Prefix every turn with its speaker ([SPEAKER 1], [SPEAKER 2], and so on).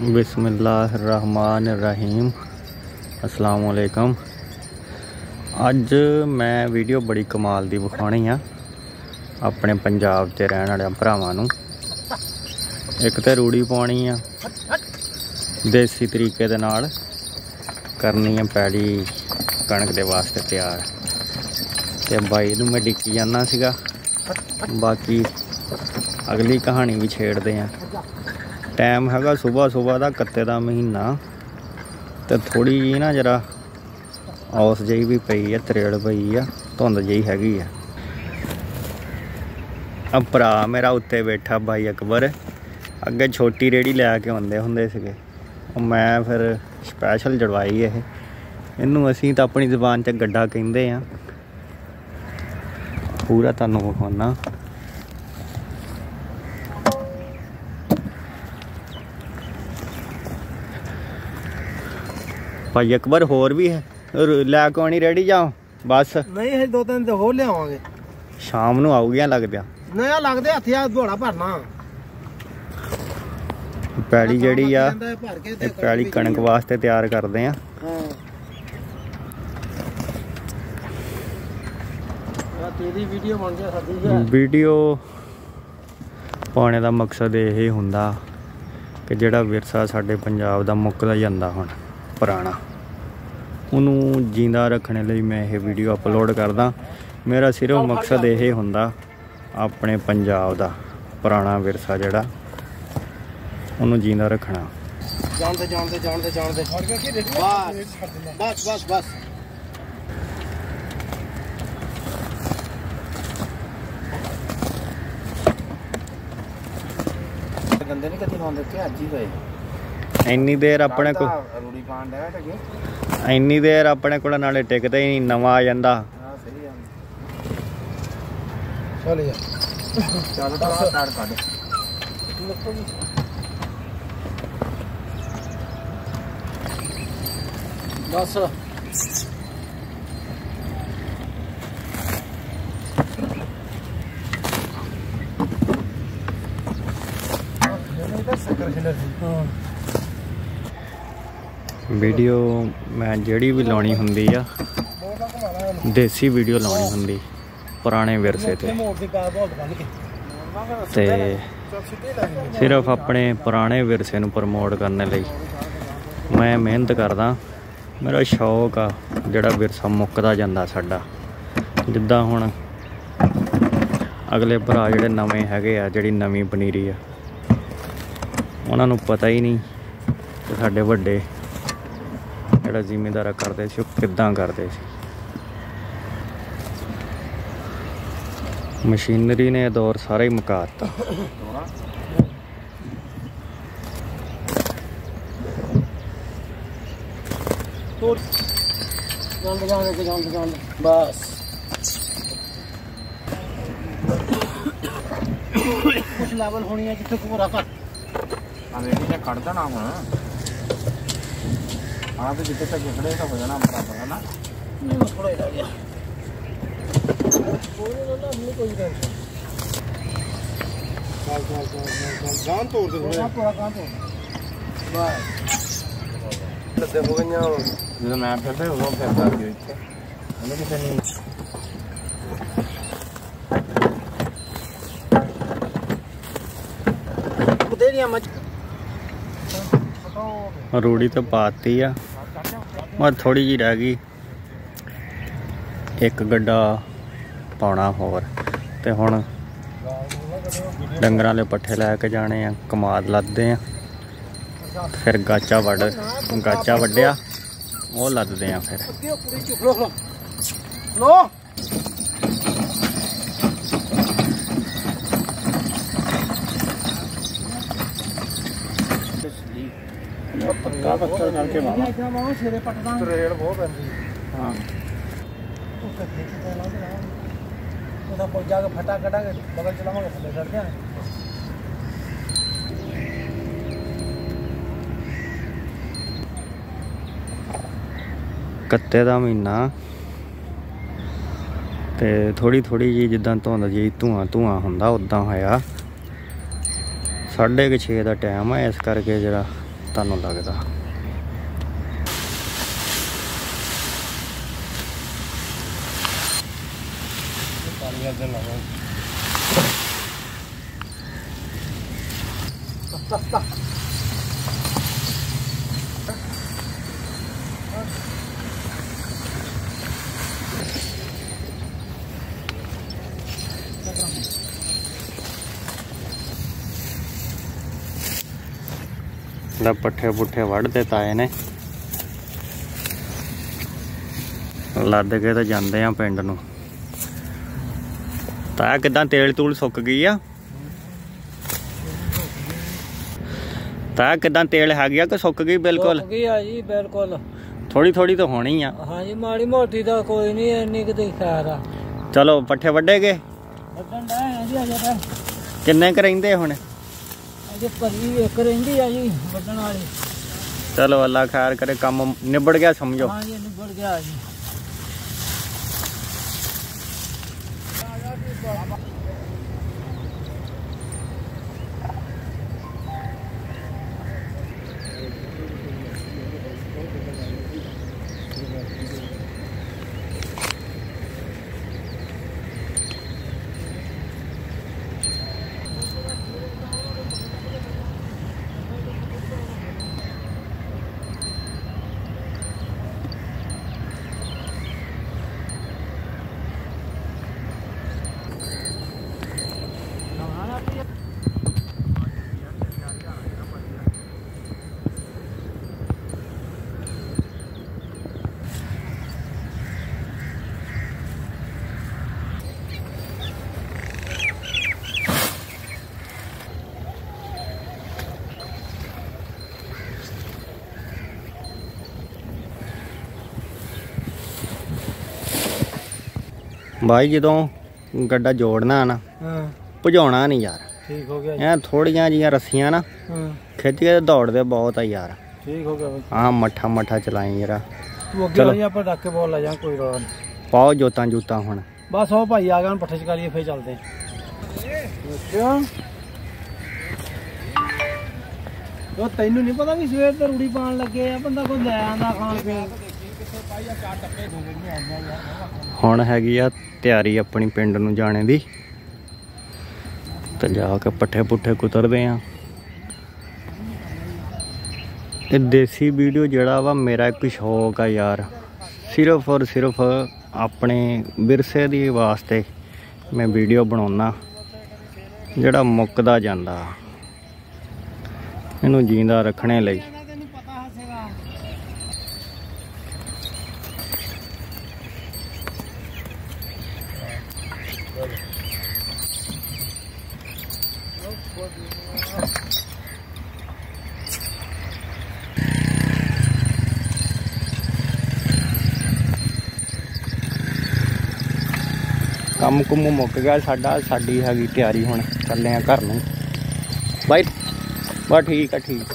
[SPEAKER 1] ਬਿਸਮਿਲ੍ਲਾਹਿਰਰਹਿਮਾਨਿਰਰਹੀਮ। ਅਸਲਾਮ ਵਾਲੇਕਮ ਅੱਜ ਮੈਂ ਵੀਡੀਓ ਬੜੀ ਕਮਾਲ ਦੀ ਵਿਖਾਉਣੀ ਆ, ਆਪਣੇ ਪੰਜਾਬ 'ਚ ਰਹਿਣ ਵਾਲਿਆਂ ਭਰਾਵਾਂ ਨੂੰ। ਇੱਕ ਤੇ ਰੂੜੀ ਪਾਉਣੀ ਆ, ਦੇਸੀ ਤਰੀਕੇ ਦੇ ਨਾਲ ਕਰਨੀ ਆ ਪੈੜੀ ਕਣਕ ਦੇ ਵਾਸਤੇ ਤਿਆਰ। ਤੇ ਬਾਈ ਨੂੰ ਮੈਂ ਡਿੱਕੀ ਜਾਂਦਾ ਸੀਗਾ। ਬਾਕੀ ਅਗਲੀ ਕਹਾਣੀ ਵੀ ਛੇੜਦੇ ਆ। ਟਾਈਮ ਹੈਗਾ ਸਵੇਰ ਸਵੇਰ ਦਾ ਕੱਤੇ ਦਾ ਮਹੀਨਾ ਤੇ ਥੋੜੀ ਜੀ ਨਾ ਜਰਾ ਔਸ ਜਿਹੀ ਵੀ ਪਈ ਆ, ਤਰੇੜ ਪਈ ਆ, ਧੁੰਦ ਜਿਹੀ ਹੈਗੀ ਆ। ਆ ਭਰਾ ਮੇਰਾ ਉੱਤੇ ਬੈਠਾ ਬਾਈ ਅਕਬਰ, ਅੱਗੇ ਛੋਟੀ ਰੇੜੀ ਲੈ ਕੇ ਆਉਂਦੇ ਹੁੰਦੇ ਸੀਗੇ। ਮੈਂ ਫਿਰ ਸਪੈਸ਼ਲ ਜੜਵਾਈ ਇਹ। ਇਹਨੂੰ ਅਸੀਂ ਤਾਂ ਆਪਣੀ ਜ਼ੁਬਾਨ 'ਚ ਗੱਡਾ ਕਹਿੰਦੇ ਆ। ਪੂਰਾ ਤੁਹਾਨੂੰ ਵਿਖਾਉਣਾ ਭਾਈ ਅਕਬਰ ਹੋਰ ਵੀ ਹੈ? ਲੈ ਕੇ ਆਉਣੀ ਰੈਡੀ ਜਾਓ? ਬਸ।
[SPEAKER 2] ਨਹੀਂ ਇਹ ਦੋ ਤਿੰਨ ਤੇ ਹੋਰ ਲਿਆਵਾਂਗੇ।
[SPEAKER 1] ਸ਼ਾਮ ਨੂੰ ਆਉਗੀਆਂ ਲੱਗਦਿਆਂ
[SPEAKER 2] ਨਹੀਂ ਆ ਲੱਗਦੇ ਹੱਥਿਆ ਦੋੜਾ ਭਰਨਾ।
[SPEAKER 1] ਪੈੜੀ ਜਿਹੜੀ ਆ
[SPEAKER 2] ਇਹ
[SPEAKER 1] ਕਣਕ ਵਾਸਤੇ ਤਿਆਰ ਕਰਦੇ ਆ।
[SPEAKER 2] ਹਾਂ। ਆ ਤੇਰੀ ਵੀਡੀਓ ਬਣ ਗਿਆ ਸਾਡੀ ਹੈ
[SPEAKER 1] ਵੀਡੀਓ ਪਾਉਣੇ ਦਾ ਮਕਸਦ ਇਹ ਹੀ ਹੁੰਦਾ ਕਿ ਜਿਹੜਾ ਵਿਰਸਾ ਸਾਡੇ ਪੰਜਾਬ ਦਾ ਮੁੱਕਦਾ ਜਾਂਦਾ ਹੁਣ ਪੁਰਾਣਾ। ਉਹਨੂੰ ਜਿੰਦਾ ਰੱਖਣ ਲਈ ਮੈਂ ਇਹ ਵੀਡੀਓ ਅਪਲੋਡ ਕਰਦਾ। ਮੇਰਾ ਸਿਰਫ ਮਕਸਦ ਇਹ ਹੁੰਦਾ ਆਪਣੇ ਪੰਜਾਬ ਦਾ ਪੁਰਾਣਾ ਵਿਰਸਾ ਜਿਹੜਾ ਉਹਨੂੰ ਜਿੰਦਾ ਰੱਖਣਾ।
[SPEAKER 2] ਜਾਣਦੇ ਜਾਣਦੇ ਜਾਣਦੇ ਜਾਣਦੇ। ਬਸ ਬਸ ਬਸ ਗੰਦੇ ਨਹੀਂ ਕਦੀ ਲਾਉਂਦੇ ਕਿ ਅੱਜ ਹੀ ਗਏ?
[SPEAKER 1] ਇੰਨੀ ਦੇਰ ਆਪਣੇ ਕੋਲ
[SPEAKER 2] ਰੂੜੀ ਪਾਣ ਡਿਆ ਟਕੇ
[SPEAKER 1] ਇੰਨੀ ਦੇਰ ਆਪਣੇ ਕੋਲ ਨਾਲੇ ਟਿਕਦਾ ਹੀ ਨਹੀਂ ਨਵਾਂ ਆ ਜਾਂਦਾ।
[SPEAKER 2] ਹਾਂ ਸਹੀ ਆ ਚੱਲ ਯਾਰ ਚੱਲ ਤਾਂ ਸਟਾਰਟ ਕੱਢ ਬਸ ਹਾਂ।
[SPEAKER 1] ਵੀਡੀਓ ਮੈਂ ਜਿਹੜੀ ਵੀ ਲਾਉਣੀ ਹੁੰਦੀ ਆ, ਦੇਸੀ ਵੀਡੀਓ ਲਾਉਣੀ ਹੁੰਦੀ, ਪੁਰਾਣੇ ਵਿਰਸੇ ਤੇ।
[SPEAKER 2] ਮੋੜ
[SPEAKER 1] ਤੇ ਸਿਰਫ ਆਪਣੇ ਪੁਰਾਣੇ ਵਿਰਸੇ ਨੂੰ ਪ੍ਰਮੋਟ ਕਰਨ ਲਈ ਮੈਂ ਮਿਹਨਤ ਕਰਦਾ। ਮੇਰਾ ਸ਼ੌਕ ਆ, ਜਿਹੜਾ ਵਿਰਸਾ ਮੁੱਕਦਾ ਜਾਂਦਾ ਸਾਡਾ। ਜਿੱਦਾਂ ਹੁਣ ਅਗਲੇ ਭਰਾ ਜਿਹੜੇ ਨਵੇਂ ਹੈਗੇ ਆ, ਜਿਹੜੀ ਨਵੀਂ ਪਨੀਰੀ ਆ, ਉਹਨਾਂ ਨੂੰ ਪਤਾ ਹੀ ਨਹੀਂ ਕਿ ਸਾਡੇ ਵੱਡੇ ਜਿਹੜਾ ਜ਼ਿਮੀਂਦਾਰਾ ਕਰਦੇ ਸੀ ਉਹ ਕਿੱਦਾਂ ਕਰਦੇ ਸੀ? ਮਸ਼ੀਨਰੀ ਨੇ ਇਹ ਦੌਰ ਸਾਰਾ ਹੀ ਮੁਕਾ ਦਿੱਤਾ
[SPEAKER 2] ਬਸ। ਕੁਛ ਲੈਵਲ ਹੋਣੀ ਹੈ ਜਿੱਥੇ ਕੋਰਾ ਘੱਟ।
[SPEAKER 3] ਆ ਵੇਖੀ ਤੇ ਕੱਢਦਾ ਨਾ ਹੁਣ। ਆ ਤੇ ਜਿੱਥੇ ਤੱਕ ਖੜੇ ਤਾਂ ਹੋ ਜਾਣਾ ਬਰਾਬਰ ਹੈ ਨਾ
[SPEAKER 2] ਨਹੀਂ ਥੋੜਾ ਹੀ ਰਹਿ ਗਿਆ ਕੋਈ ਨਾ ਨਾ ਨਹੀਂ ਕੋਈ ਟੈਨਸ਼ਨ ਚੱਲ ਚੱਲ ਚੱਲ ਚੱਲ ਜਾਨ ਤੋੜ ਦੇ ਥੋੜਾ ਕੋਰਾ ਕਾਂ ਤੋਂ ਬਸ ਲੱਦੇ ਹੋ ਗਈਆਂ
[SPEAKER 3] ਜਦੋਂ ਮੈਂ ਫਿਰਦਾ ਉਦੋਂ ਫਿਰਦਾ ਸੀ ਇੱਥੇ ਉਹਨੇ ਕਿਸੇ ਨਹੀਂ
[SPEAKER 2] ਬਤੇਰੀਆਂ ਮੱਝ
[SPEAKER 1] ਰੂੜੀ ਤਾਂ ਪਾਤੀ ਆ। ਬਸ ਥੋੜੀ ਜੀ ਰਹਿ ਗਈ। ਇੱਕ ਗੱਡਾ ਪਾਉਣਾ ਹੋਰ। ਤੇ ਹੁਣ ਡੰਗਰਾਂ ਦੇ ਪੱਠੇ ਲੈ ਕੇ ਜਾਣੇ ਆ, ਕਮਾਦ ਲੱਦਦੇ ਆ। ਫਿਰ ਗਾਚਾ ਵੱਢ, ਗਾਚਾ ਵੱਢਿਆ, ਉਹ ਲੱਦਦੇ ਆ ਫਿਰ।
[SPEAKER 2] ਲੋ
[SPEAKER 3] ਪੱਕਾ ਪੱਥਰ ਕਰਕੇ ਮਾਵਾ
[SPEAKER 2] ਇਦਾਂ ਮਾਵਾ ਸਿਰੇ ਪਟਦਾ
[SPEAKER 3] ਰੇੜ ਬਹੁਤ ਪੈਂਦੀ
[SPEAKER 1] ਹਾਂ
[SPEAKER 2] ਉਹ ਕੱਥੇ ਕਿਤੇ ਲਾਉਂਦੇ ਰਹਾਂ ਉਹਦਾ ਕੋਈ ਜਾ ਕੇ ਫਟਾ ਕਢਾਂਗੇ ਬਗਲ ਚਲਾਵਾਂਗੇ ਥੱਲੇ ਚੜ ਜਾਣਾ।
[SPEAKER 1] ਕੱਤੇ ਦਾ ਮਹੀਨਾ। ਤੇ ਥੋੜੀ ਥੋੜੀ ਜੀ ਜਿੱਦਾਂ ਧੁੰਦ ਜੀ ਧੂਆਂ ਧੂਆਂ ਹੁੰਦਾ ਉਦਾਂ ਹੋਇਆ। ਸਾਢੇ ਕੁ ਛੇ ਦਾ ਟਾਈਮ ਆ ਇਸ ਕਰਕੇ ਜਿਹੜਾ ਤੁਹਾਨੂੰ ਲੱਗਦਾ।
[SPEAKER 2] ਪਾਣੀ ਅੱਗੇ ਲਾਵਾਂ
[SPEAKER 1] ਲੈ ਪੱਠੇ ਪੁੱਠੇ ਵੱਢਦੇ ਤਾਏ ਨੇ। ਲੱਦ ਕੇ ਤਾਂ ਜਾਂਦੇ ਆ ਪਿੰਡ ਨੂੰ। ਤਾਇਆ ਕਿਦਾਂ ਤੇਲ ਤੂਲ ਸੁੱਕ ਗਈ ਆ? ਤਾਇਆ ਕਿਦਾਂ ਤੇਲ ਹੈਗੀ ਆ ਕਿ ਸੁੱਕ ਗਈ ਬਿਲਕੁਲ?
[SPEAKER 4] ਸੁੱਕ ਗਈ ਆ ਜੀ ਬਿਲਕੁਲ।
[SPEAKER 1] ਥੋੜੀ ਥੋੜੀ ਤਾਂ ਹੋਣੀ ਆ।
[SPEAKER 4] ਹਾਂਜੀ ਮਾੜੀ ਮੋਟੀ ਦਾ ਕੋਈ ਨਹੀਂ ਇੰਨੀ ਕਿਤੇ ਖੈਰ ਆ।
[SPEAKER 1] ਚਲੋ ਪੱਠੇ ਵੱਢੇ ਗਏ?
[SPEAKER 4] ਵੱਡਣ ਦਾ ਹੈ ਜੀ ਅਜੇ ਤਾਂ।
[SPEAKER 1] ਕਿੰਨੇ ਕ ਰਹਿੰਦੇ ਹੁਣ?
[SPEAKER 4] ਅਜੇ ਪਰੀ ਇੱਕ ਰਹਿੰਦੀ ਆ ਜੀ ਵੱਡਣ ਵਾਲੀ।
[SPEAKER 1] ਚਲੋ ਅੱਲਾ ਖੈਰ ਕਰੇ ਕੰਮ ਨਿਬੜ ਗਿਆ ਸਮਝੋ।
[SPEAKER 4] ਹਾਂਜੀ ਨਿਬੜ ਗਿਆ ਜੀ। Rồi.
[SPEAKER 1] ਬਾਈ ਜਦੋਂ ਗੱਡਾ ਜੋੜਨਾ ਨਾ
[SPEAKER 4] ਹਾਂ।
[SPEAKER 1] ਭਜਾਉਣਾ ਨਹੀਂ ਯਾਰ।
[SPEAKER 4] ਠੀਕ ਹੋ ਗਿਆ
[SPEAKER 1] ਐ ਥੋੜੀਆਂ ਜੀਆਂ ਰੱਸੀਆਂ ਨਾ
[SPEAKER 4] ਹਾਂ।
[SPEAKER 1] ਖਿੱਚ ਕੇ ਦੌੜਦੇ ਬਹੁਤ ਆ ਯਾਰ।
[SPEAKER 4] ਠੀਕ ਹੋ ਗਿਆ ਬਈ।
[SPEAKER 1] ਆ ਮੱਠਾ ਮੱਠਾ ਚਲਾਈ ਯਾਰਾ।
[SPEAKER 4] ਤੂੰ ਅੱਗੇ ਆਪਾਂ ਡੱਕ ਕੇ ਬੋਲ ਲੈ ਜਾ ਕੋਈ ਰੌਲਾ ਨਹੀਂ।
[SPEAKER 1] ਪਾਓ ਜੋਤਾਂ ਜੂਤਾਂ ਹੁਣ।
[SPEAKER 4] ਬਸ ਉਹ ਭਾਈ ਆ ਗਿਆ ਹੁਣ ਪੱਠੇ ਚਕਾ ਲਈਏ ਫੇਰ ਚੱਲਦੇ ਕਿਉਂ ਉਹ ਤੈਨੂੰ ਨਹੀਂ ਪਤਾ ਵੀ ਸਵੇਰ ਤੇ ਰੂੜੀ ਪਾਣ ਲੱਗੇ ਆ ਬੰਦਾ ਕੋਈ ਲੈ ਆਂਦਾ ਖਾਣ ਪੀਣ।
[SPEAKER 1] ਹੁਣ ਹੈਗੀ ਆ ਤਿਆਰੀ ਆਪਣੀ ਪਿੰਡ ਨੂੰ ਜਾਣੇ ਦੀ। ਤੇ ਜਾ ਕੇ ਪੱਠੇ ਪੁੱਠੇ ਕੁਤਰਦੇ ਆ। ਇਹ ਦੇਸੀ ਵੀਡੀਓ ਜਿਹੜਾ ਵਾ ਮੇਰਾ ਇੱਕ ਸ਼ੌਕ ਆ ਯਾਰ। ਸਿਰਫ ਔਰ ਸਿਰਫ ਆਪਣੇ ਵਿਰਸੇ ਦੀ ਵਾਸਤੇ ਮੈਂ ਵੀਡੀਓ ਬਣਾਉਣਾ ਜਿਹੜਾ ਮੁੱਕਦਾ ਜਾਂਦਾ। ਇਹਨੂੰ ਜਿੰਦਾ ਰੱਖਣੇ ਲਈ। ਕੰਮ ਕੁੰਮ ਮੁੱਕ ਗਿਆ, ਸਾਡਾ, ਸਾਡੀ ਹੈਗੀ ਤਿਆਰੀ ਹੁਣ, ਚੱਲੇ ਆ ਘਰ ਨੂੰ। ਬਾਈ ਬਾ ਠੀਕ ਆ, ਠੀਕ